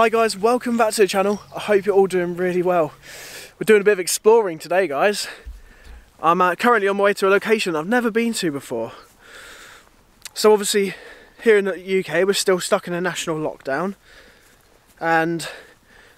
Hi guys, welcome back to the channel. I hope you're all doing really well. We're doing a bit of exploring today guys. I'm uh, currently on my way to a location I've never been to before. So obviously here in the UK we're still stuck in a national lockdown and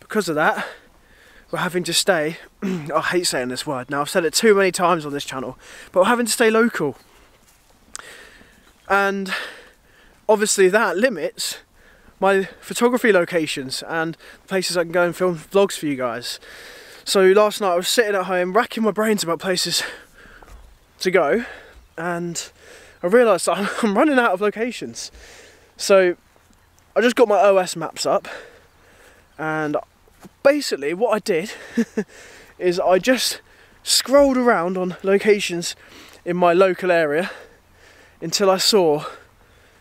because of that we're having to stay, I hate saying this word now, I've said it too many times on this channel, but we're having to stay local. And obviously that limits my photography locations and places I can go and film vlogs for you guys. So last night I was sitting at home racking my brains about places to go and I realised I'm running out of locations. So I just got my OS maps up and basically what I did is I just scrolled around on locations in my local area until I saw,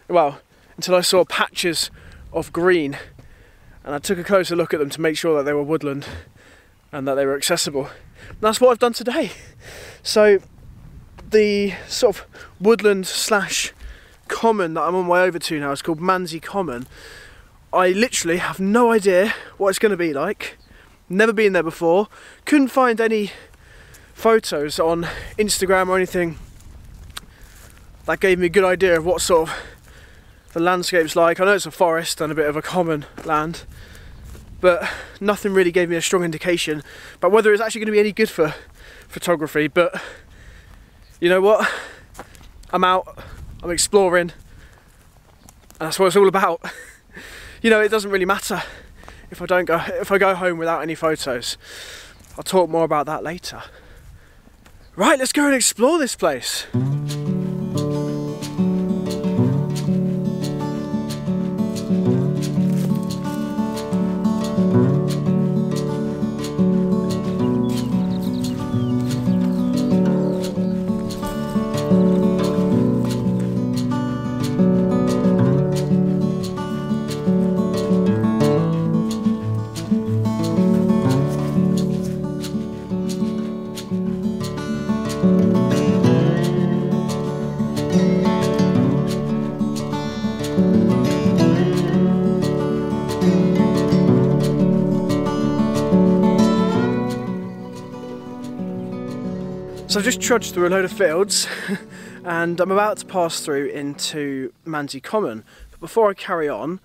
well, until I saw patches of green and I took a closer look at them to make sure that they were woodland and that they were accessible. And that's what I've done today. So the sort of woodland slash common that I'm on my way over to now is called Mansey Common. I literally have no idea what it's going to be like. Never been there before. Couldn't find any photos on Instagram or anything that gave me a good idea of what sort of the landscape's like. I know it's a forest and a bit of a common land, but nothing really gave me a strong indication about whether it's actually going to be any good for photography. But you know what? I'm out, I'm exploring, and that's what it's all about. you know, it doesn't really matter if I don't go if I go home without any photos. I'll talk more about that later. Right, let's go and explore this place. So I've just trudged through a load of fields and I'm about to pass through into Mansey Common. But before I carry on,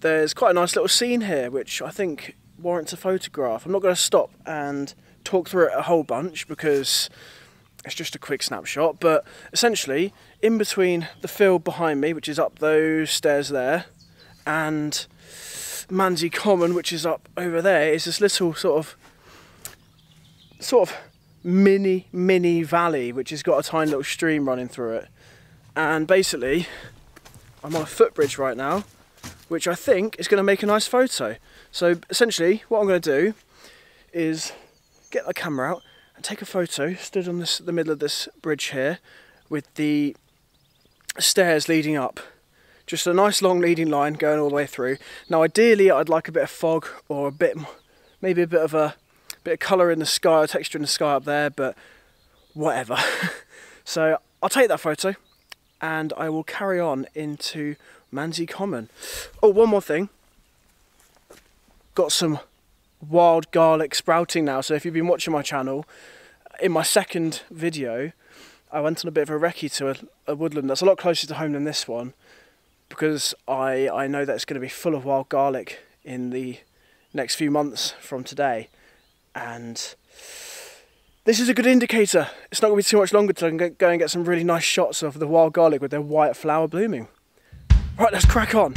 there's quite a nice little scene here which I think warrants a photograph. I'm not going to stop and talk through it a whole bunch because it's just a quick snapshot, but essentially in between the field behind me, which is up those stairs there, and Mansey Common, which is up over there, is this little sort of sort of mini, mini valley which has got a tiny little stream running through it. And basically, I'm on a footbridge right now, which I think is going to make a nice photo. So essentially, what I'm going to do is get the camera out and take a photo, stood on this, the middle of this bridge here, with the stairs leading up. Just a nice long leading line going all the way through. Now ideally I'd like a bit of fog or a bit, maybe a bit of a bit of colour in the sky, texture in the sky up there, but whatever. so I'll take that photo and I will carry on into Mansey Common. Oh, one more thing. Got some wild garlic sprouting now, so if you've been watching my channel, in my second video, I went on a bit of a recce to a, a woodland that's a lot closer to home than this one, because I, I know that it's going to be full of wild garlic in the next few months from today and this is a good indicator. It's not going to be too much longer till I can go and get some really nice shots of the wild garlic with their white flower blooming. Right, let's crack on.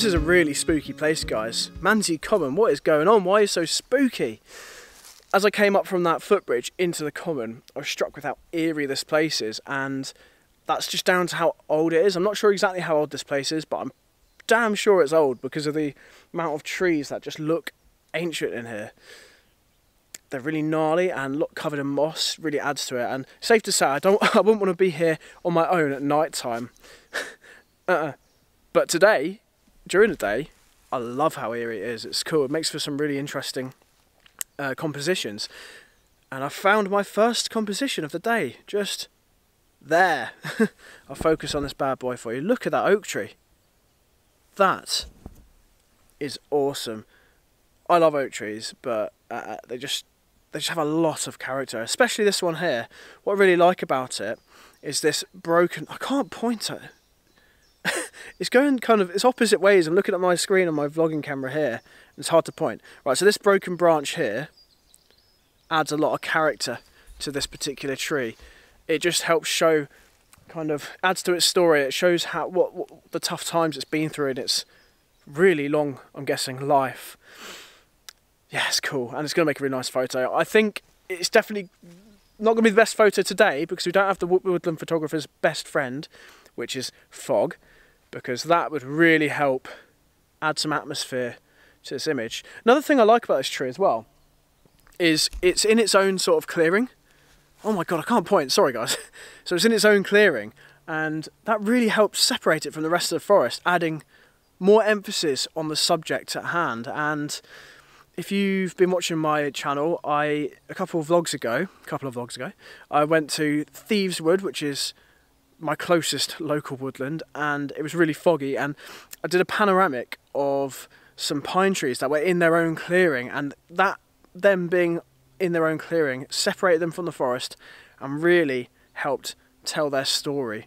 This is a really spooky place, guys. Mansey Common, what is going on? Why you so spooky? As I came up from that footbridge into the common, I was struck with how eerie this place is, and that's just down to how old it is. I'm not sure exactly how old this place is, but I'm damn sure it's old because of the amount of trees that just look ancient in here. They're really gnarly and look covered in moss, really adds to it. And safe to say, I don't, I wouldn't want to be here on my own at night time. uh-uh. But today, during the day, I love how eerie it is. It's cool. It makes for some really interesting uh, compositions. And I found my first composition of the day, just there. I'll focus on this bad boy for you. Look at that oak tree. That is awesome. I love oak trees, but uh, uh, they just they just have a lot of character, especially this one here. What I really like about it is this broken. I can't point at it. it's going kind of it's opposite ways. I'm looking at my screen on my vlogging camera here. it's hard to point. Right, so this broken branch here adds a lot of character to this particular tree. It just helps show, kind of adds to its story. It shows how what, what the tough times it's been through in its really long, I'm guessing, life. Yeah, it's cool, and it's going to make a really nice photo. I think it's definitely not going to be the best photo today because we don't have the woodland photographer's best friend, which is fog, because that would really help add some atmosphere to this image. Another thing I like about this tree as well is it's in its own sort of clearing. Oh my god, I can't point, sorry guys. so it's in its own clearing and that really helps separate it from the rest of the forest, adding more emphasis on the subject at hand. And if you've been watching my channel, I a couple of vlogs ago, a couple of vlogs ago, I went to Thieves Wood, which is my closest local woodland, and it was really foggy. And I did a panoramic of some pine trees that were in their own clearing, and that them being in their own clearing separated them from the forest and really helped tell their story.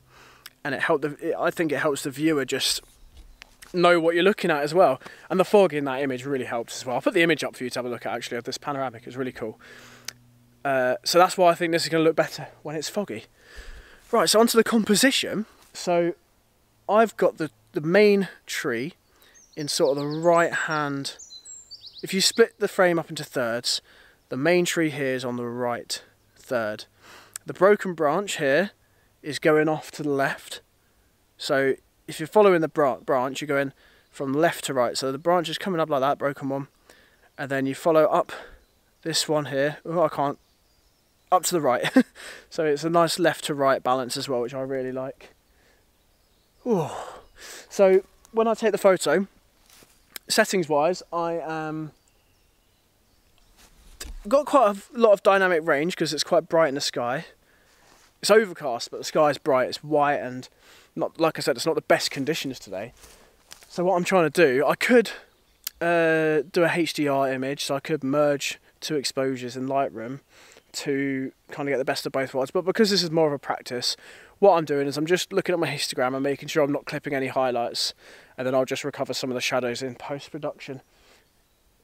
And it helped. The, I think it helps the viewer just know what you're looking at as well. And the fog in that image really helps as well. I'll put the image up for you to have a look at actually of this panoramic. It's really cool. Uh, so that's why I think this is going to look better when it's foggy. Right, so onto the composition. So I've got the, the main tree in sort of the right hand if you split the frame up into thirds, the main tree here is on the right third. The broken branch here is going off to the left. So if you're following the branch, you're going from left to right. So the branch is coming up like that, broken one. And then you follow up this one here. Oh, I can't. Up to the right. so it's a nice left to right balance as well, which I really like. Ooh. So when I take the photo, settings wise, I am got quite a lot of dynamic range because it's quite bright in the sky. It's overcast, but the sky is bright. It's white and not like I said, it's not the best conditions today. So what I'm trying to do, I could uh, do a HDR image, so I could merge two exposures in Lightroom to kind of get the best of both worlds. But because this is more of a practice, what I'm doing is I'm just looking at my histogram and making sure I'm not clipping any highlights and then I'll just recover some of the shadows in post-production.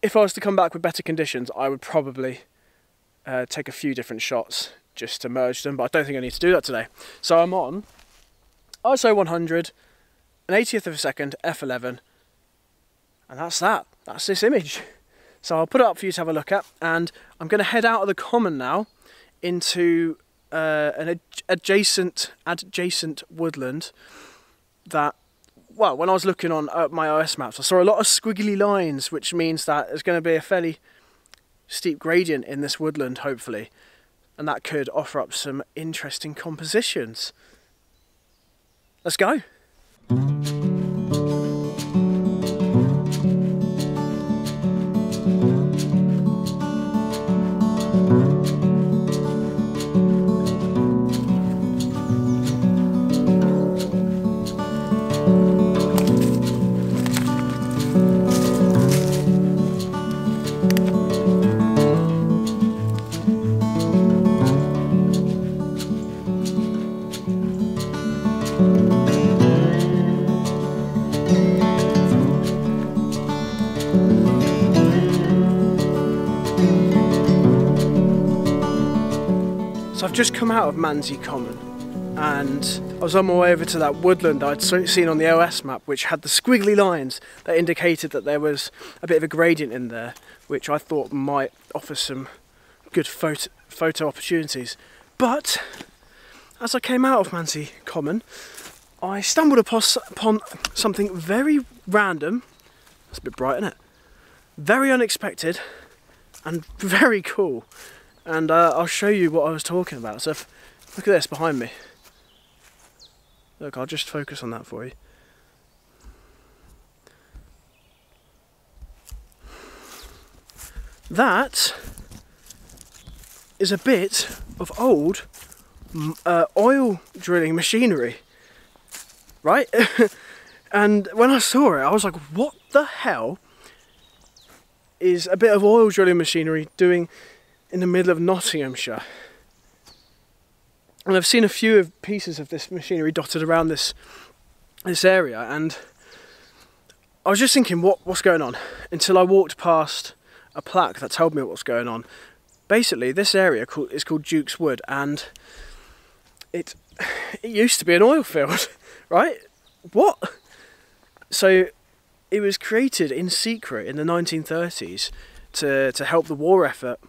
If I was to come back with better conditions, I would probably uh, take a few different shots just to merge them, but I don't think I need to do that today. So I'm on ISO 100, an 80th of a second, f11, and that's that. That's this image. So I'll put it up for you to have a look at, and I'm going to head out of the common now into uh, an ad adjacent adjacent woodland that well, when I was looking on uh, my OS maps, I saw a lot of squiggly lines, which means that there's going to be a fairly steep gradient in this woodland, hopefully, and that could offer up some interesting compositions. Let's go. Just come out of Mansey Common and I was on my way over to that woodland I'd seen on the OS map which had the squiggly lines that indicated that there was a bit of a gradient in there which I thought might offer some good photo, photo opportunities. But as I came out of Mansey Common I stumbled upon something very random, it's a bit bright isn't it? Very unexpected and very cool and uh, I'll show you what I was talking about. So if, look at this behind me. Look, I'll just focus on that for you. That is a bit of old uh, oil drilling machinery, right? and when I saw it, I was like, what the hell is a bit of oil drilling machinery doing in the middle of Nottinghamshire? and I've seen a few of pieces of this machinery dotted around this this area and I was just thinking what what's going on until I walked past a plaque that told me what's going on. Basically this area is called Duke's Wood and it it used to be an oil field, right? What? So it was created in secret in the 1930s to, to help the war effort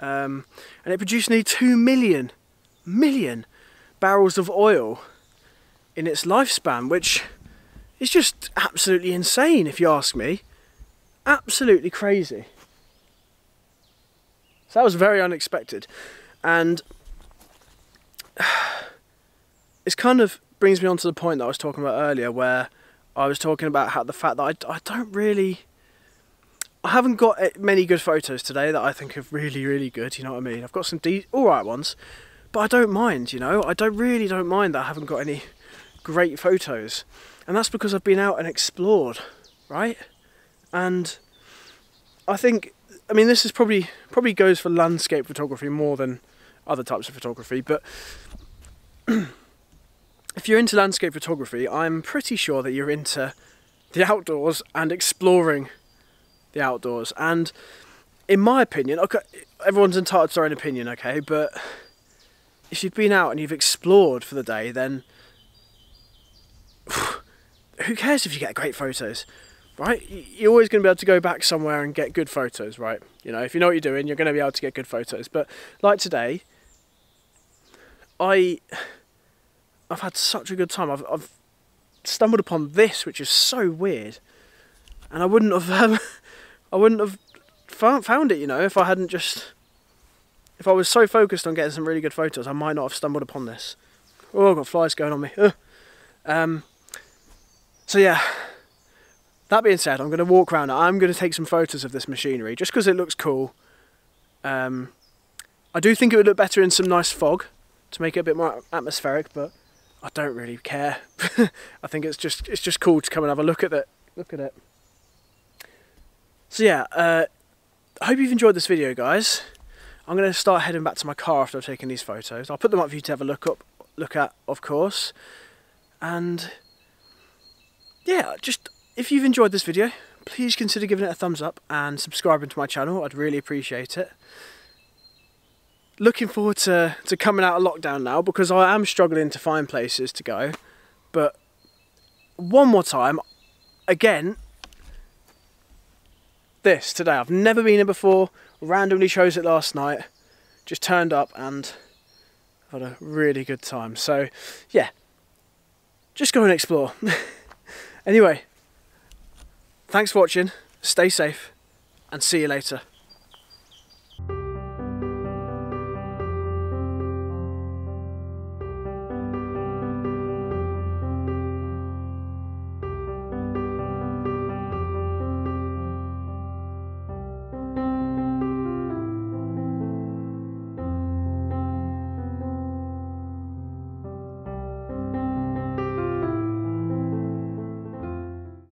um, and it produced nearly 2 million million barrels of oil in its lifespan, which is just absolutely insane if you ask me. Absolutely crazy. So that was very unexpected. And it kind of brings me on to the point that I was talking about earlier where I was talking about how the fact that I, I don't really I haven't got eh, many good photos today that I think are really really good you know what I mean I've got some alright ones but I don't mind, you know, I don't really don't mind that I haven't got any great photos. And that's because I've been out and explored, right? And I think, I mean, this is probably probably goes for landscape photography more than other types of photography, but if you're into landscape photography, I'm pretty sure that you're into the outdoors and exploring the outdoors. And in my opinion, okay, everyone's entitled to their own opinion, okay, but if you've been out and you've explored for the day, then who cares if you get great photos, right? You're always going to be able to go back somewhere and get good photos, right? You know, if you know what you're doing, you're going to be able to get good photos. But like today, I, I've had such a good time. I've, I've stumbled upon this, which is so weird, and I wouldn't have, um, I wouldn't have found it, you know, if I hadn't just if I was so focused on getting some really good photos, I might not have stumbled upon this. Oh, I've got flies going on me. Um, so yeah, that being said, I'm going to walk around. I'm going to take some photos of this machinery just because it looks cool. Um, I do think it would look better in some nice fog to make it a bit more atmospheric, but I don't really care. I think it's just it's just cool to come and have a look at it. Look at it. So yeah, uh, I hope you've enjoyed this video, guys. I'm going to start heading back to my car after I've taken these photos. I'll put them up for you to have a look up, look at, of course. And yeah, just if you've enjoyed this video, please consider giving it a thumbs up and subscribing to my channel. I'd really appreciate it. Looking forward to, to coming out of lockdown now because I am struggling to find places to go. But one more time, again, this today. I've never been here before randomly chose it last night, just turned up and had a really good time. So, yeah, just go and explore. anyway, thanks for watching, stay safe, and see you later.